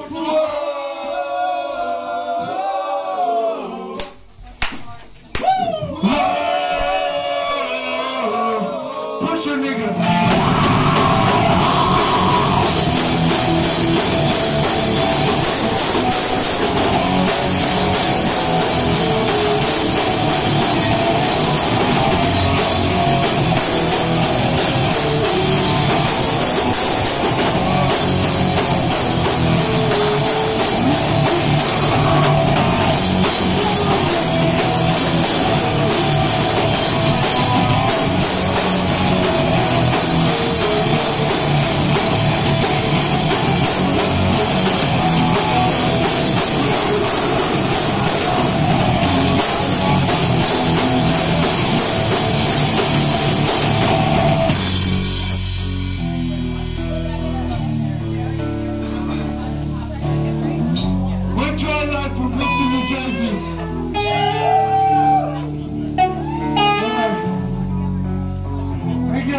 Push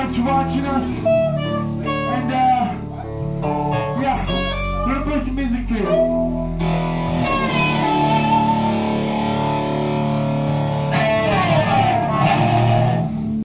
Thank you guys for watching us. And uh, yeah, some music.